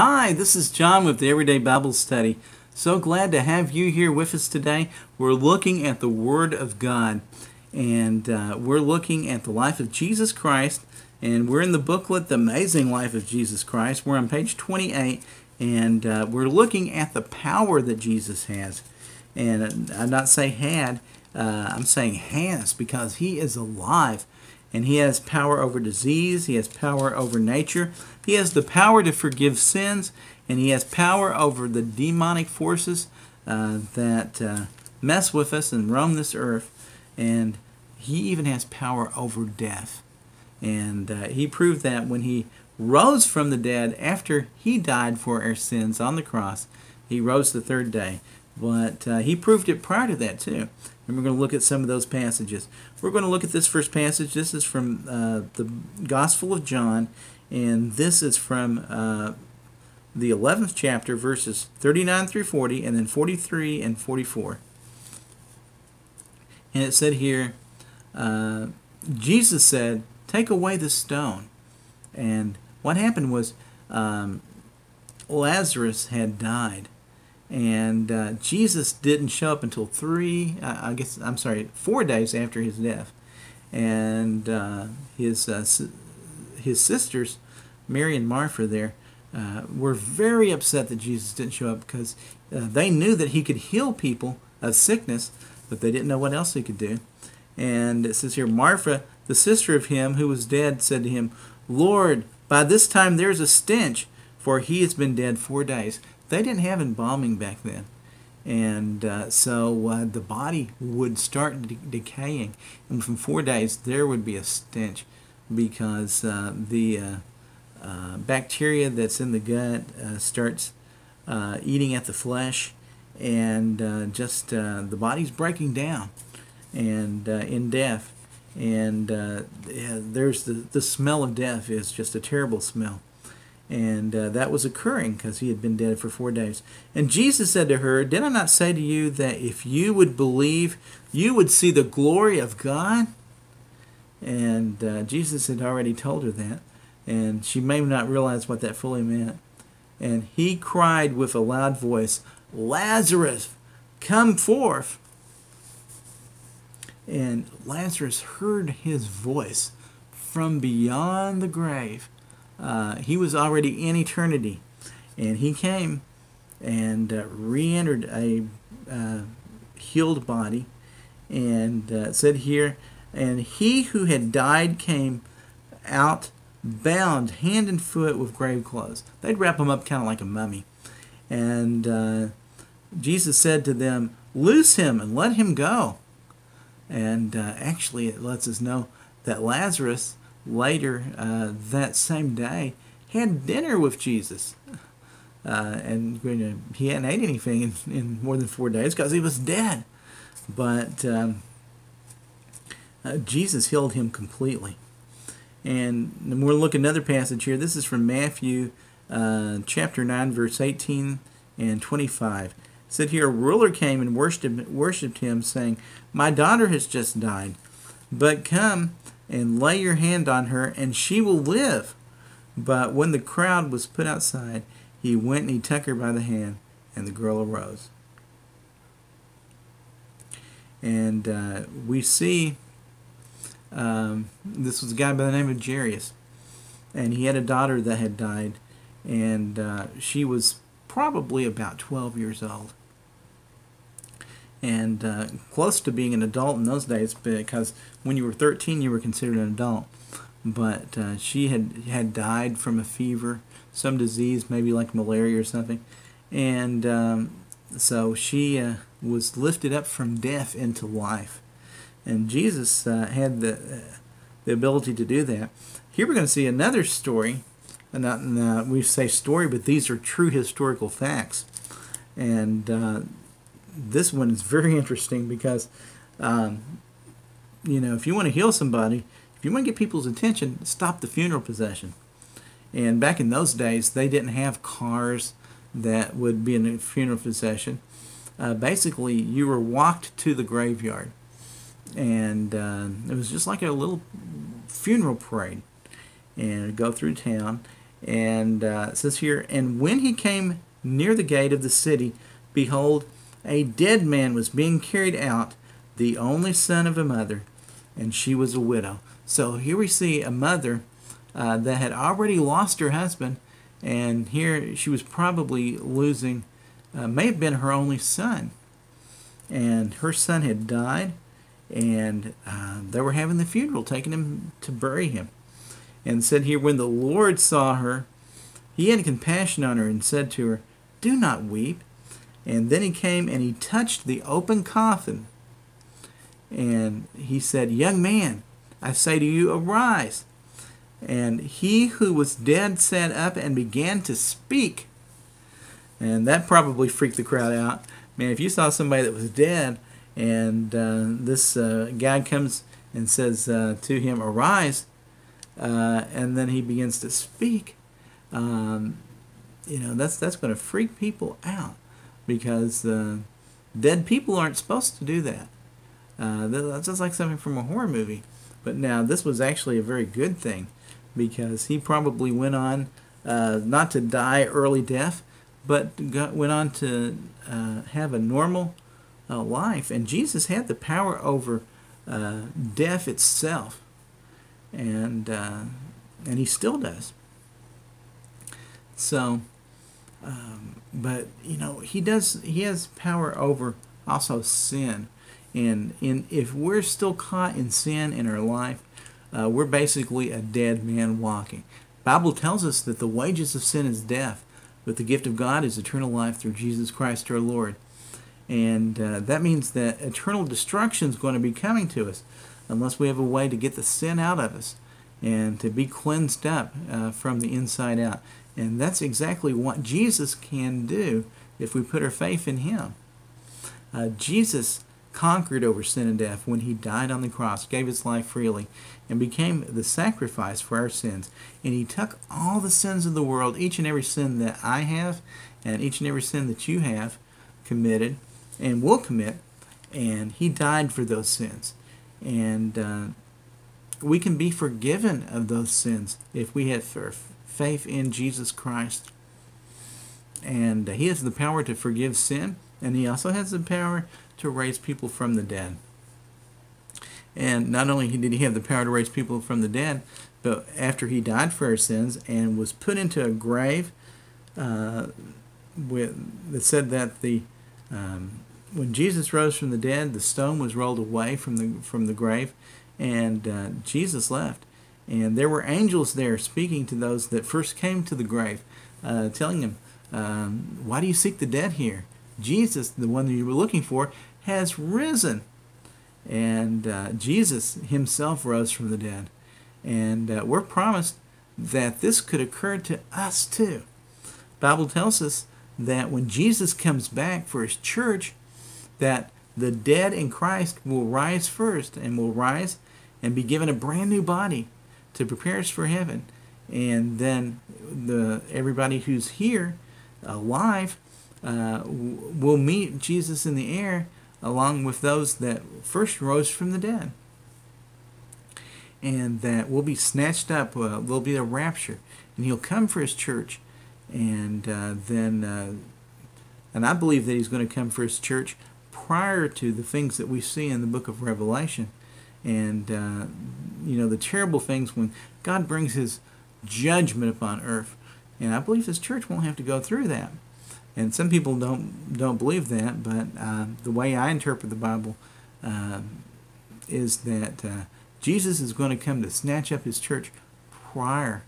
Hi, this is John with the Everyday Bible Study. So glad to have you here with us today. We're looking at the Word of God, and uh, we're looking at the life of Jesus Christ, and we're in the booklet, The Amazing Life of Jesus Christ. We're on page 28, and uh, we're looking at the power that Jesus has. And I'm not saying had, uh, I'm saying has, because he is alive and he has power over disease, he has power over nature, he has the power to forgive sins, and he has power over the demonic forces uh, that uh, mess with us and roam this earth, and he even has power over death. And uh, he proved that when he rose from the dead after he died for our sins on the cross. He rose the third day. But uh, he proved it prior to that, too. And we're going to look at some of those passages. We're going to look at this first passage. This is from uh, the Gospel of John, and this is from uh, the 11th chapter, verses 39 through 40, and then 43 and 44. And it said here, uh, Jesus said, Take away the stone. And what happened was um, Lazarus had died and uh, Jesus didn't show up until three, I guess, I'm sorry, four days after his death. And uh, his, uh, his sisters, Mary and Martha, there, uh, were very upset that Jesus didn't show up because uh, they knew that he could heal people of sickness, but they didn't know what else he could do. And it says here, Martha, the sister of him who was dead, said to him, Lord, by this time there's a stench, for he has been dead four days. They didn't have embalming back then. And uh, so uh, the body would start de- decaying. And within four days, there would be a stench because uh, the uh, uh, bacteria that's in the gut uh, starts eating at the flesh. And just the body's breaking down and in death. And there's the, the smell of death is just a terrible smell. And uh, that was occurring because he had been dead for four days. And Jesus said to her, Did I not say to you that if you would believe, you would see the glory of God? And uh, Jesus had already told her that. And she may not realize what that fully meant. And he cried with a loud voice, Lazarus, come forth. And Lazarus heard his voice from beyond the grave uh, he was already in eternity, and he came and uh, re-entered a uh, healed body, and uh, said here, and he who had died came out bound hand and foot with grave clothes. They'd wrap him up kind of like a mummy, and uh, Jesus said to them, "Loose him and let him go." And actually, it lets us know that Lazarus later uh, that same day had dinner with Jesus. Uh, and you know, he hadn't ate anything in, in more than four days because he was dead. But um, uh, Jesus healed him completely. And we're at another passage here. This is from Matthew uh, chapter 9, verse 18 and 25. It said here, a ruler came and worshipped, worshipped him, saying, My daughter has just died, but come and lay your hand on her, and she will live. But when the crowd was put outside, he went and he took her by the hand, and the girl arose. And uh, we see um, this was a guy by the name of Jairus, and he had a daughter that had died, and uh, she was probably about 12 years old and uh, close to being an adult in those days because when you were 13 you were considered an adult. But uh, she had had died from a fever some disease maybe like malaria or something. And um, so she uh, was lifted up from death into life. And jesus uh, had the, uh, the ability to do that. Here we're going to see another story not, not we say story but these are true historical facts. And uh, this one is very interesting because, um, you know, if you want to heal somebody, if you want to get people's attention, stop the funeral procession. And back in those days, they didn't have cars that would be in a funeral procession. Uh, basically, you were walked to the graveyard, and uh, it was just like a little funeral parade, and go through town. And uh, it says here, And when he came near the gate of the city, behold, a dead man was being carried out, the only son of a mother, and she was a widow. So here we see a mother uh, that had already lost her husband, and here she was probably losing, uh, may have been her only son. And her son had died, and uh, they were having the funeral, taking him to bury him. And said here, when the Lord saw her, he had compassion on her and said to her, Do not weep. And then he came and he touched the open coffin. And he said, Young man, I say to you, arise. And he who was dead sat up and began to speak. And that probably freaked the crowd out. Man, if you saw somebody that was dead and uh, this uh, guy comes and says uh, to him, Arise, uh, and then he begins to speak, um, you know, that's, that's going to freak people out because uh, dead people aren't supposed to do that. Uh, that's just like something from a horror movie. But now, this was actually a very good thing because he probably went on uh, not to die early death, but got, went on to uh, have a normal uh, life. And Jesus had the power over uh, death itself, and and he still does. So, um, but you know, he does. He has power over also sin, and in if we're still caught in sin in our life, uh, we're basically a dead man walking. Bible tells us that the wages of sin is death, but the gift of God is eternal life through Jesus Christ our Lord. And uh, that means that eternal destruction is going to be coming to us unless we have a way to get the sin out of us and to be cleansed up uh, from the inside out. And that's exactly what Jesus can do if we put our faith in Him. Uh, Jesus conquered over sin and death when he died on the cross, gave his life freely, and became the sacrifice for our sins. And he took all the sins of the world, each and every sin that I have, and each and every sin that you have committed and will commit, and he died for those sins. And uh, we can be forgiven of those sins if we have faith in Jesus Christ. And he has the power to forgive sin, and he also has the power to raise people from the dead. And not only did he have the power to raise people from the dead, but after he died for our sins and was put into a grave, uh, with, that said that the um, when Jesus rose from the dead, the stone was rolled away from the from the grave, and uh, Jesus left. And there were angels there speaking to those that first came to the grave, uh, telling them, um, "Why do you seek the dead here? Jesus, the one that you were looking for, has risen. And uh, Jesus himself rose from the dead. And uh, we're promised that this could occur to us too. Bible tells us that when Jesus comes back for his church, that the dead in Christ will rise first and will rise and be given a brand new body to prepare us for heaven. And then the everybody who's here alive uh, will meet Jesus in the air along with those that first rose from the dead. And that will be snatched up, uh, will be a rapture. And he'll come for his church. And uh, then, uh, and I believe that he's going to come for his church prior to the things that we see in the book of Revelation. And, uh, you know, the terrible things when God brings his judgment upon earth. And I believe his church won't have to go through that. And some people don't don't believe that, but uh, the way I interpret the Bible uh, is that uh, Jesus is going to come to snatch up his church prior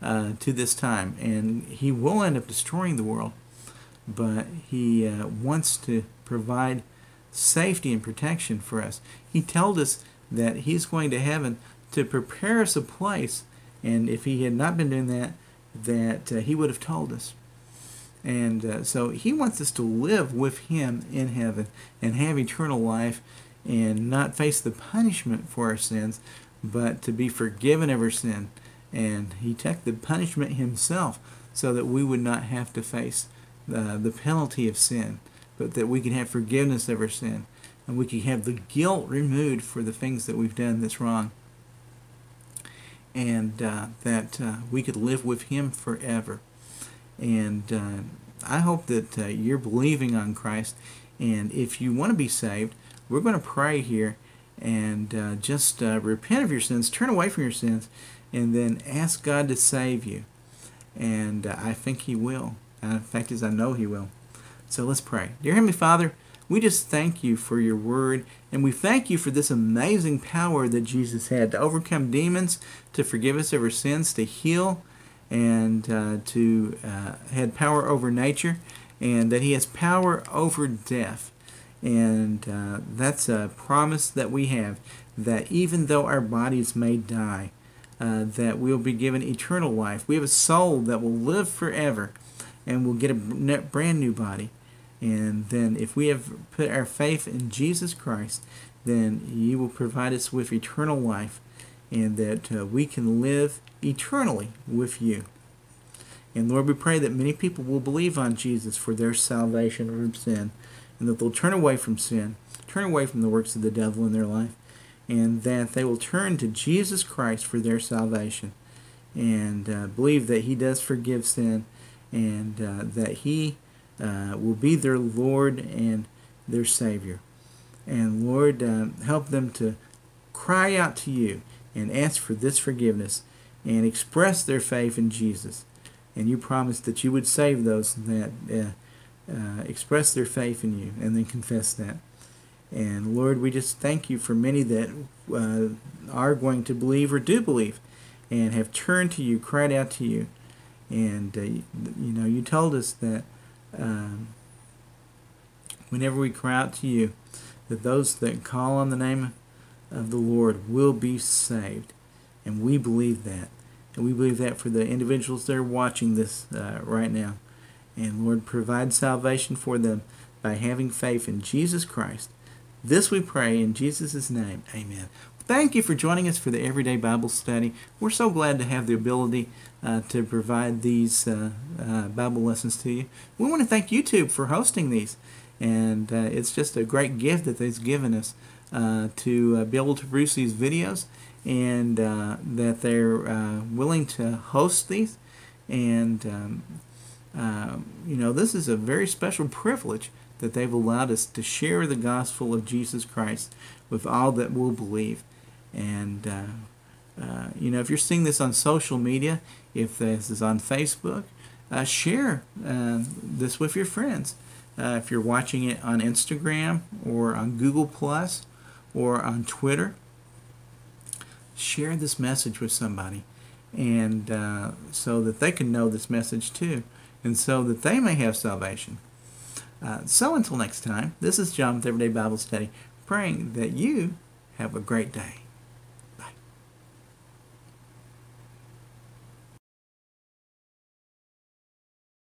uh, to this time, and he will end up destroying the world, but he uh, wants to provide safety and protection for us. He told us that he's going to heaven to prepare us a place, and if he had not been doing that, that uh, he would have told us. And uh, so he wants us to live with him in heaven and have eternal life and not face the punishment for our sins, but to be forgiven of our sin. And he took the punishment himself so that we would not have to face the, the penalty of sin, but that we can have forgiveness of our sin and we can have the guilt removed for the things that we've done that's wrong. and uh, that uh, we could live with Him forever. And uh, I hope that uh, you're believing on Christ. And if you want to be saved, we're going to pray here and uh, just uh, repent of your sins, turn away from your sins, and then ask God to save you. And I think He will. in fact, as I know He will. So let's pray. Dear Heavenly Father, we just thank you for your word, and we thank you for this amazing power that Jesus had to overcome demons, to forgive us of our sins, to heal, and uh, to uh, had power over nature, and that he has power over death. And uh, that's a promise that we have that even though our bodies may die, uh, that we'll be given eternal life. We have a soul that will live forever, and we'll get a brand new body. And then, if we have put our faith in Jesus Christ, then He will provide us with eternal life, and that uh, we can live eternally with you. And Lord, we pray that many people will believe on Jesus for their salvation from sin, and that they'll turn away from sin, turn away from the works of the devil in their life, and that they will turn to Jesus Christ for their salvation, and uh, believe that He does forgive sin, and uh, that He uh, will be their Lord and their Savior. And Lord, uh, help them to cry out to you and ask for this forgiveness and express their faith in Jesus. And you promised that you would save those that uh, uh, express their faith in you and then confess that. And Lord, we just thank you for many that uh, are going to believe or do believe and have turned to you, cried out to you. And, uh, you know, you told us that um, whenever we cry out to you, that those that call on the name of the Lord will be saved. And we believe that. And we believe that for the individuals that are watching this uh, right now. And Lord, provide salvation for them by having faith in Jesus Christ. This we pray in Jesus' name. Amen. Thank you for joining us for the Everyday Bible Study. We're so glad to have the ability uh, to provide these uh, uh, Bible lessons to you. We want to thank YouTube for hosting these, and uh, it's just a great gift that they've given us uh, to uh, be able to produce these videos, and that they're willing to host these. And um, you know, this is a very special privilege that they've allowed us to share the gospel of Jesus Christ with all that will believe. And uh, you know, if you're seeing this on social media, if this is on Facebook, uh, share uh, this with your friends. Uh, if you're watching it on Instagram or on Google Plus or on Twitter, share this message with somebody, and uh, so that they can know this message too, and so that they may have salvation. Uh, so until next time, this is John with Everyday Bible Study, praying that you have a great day.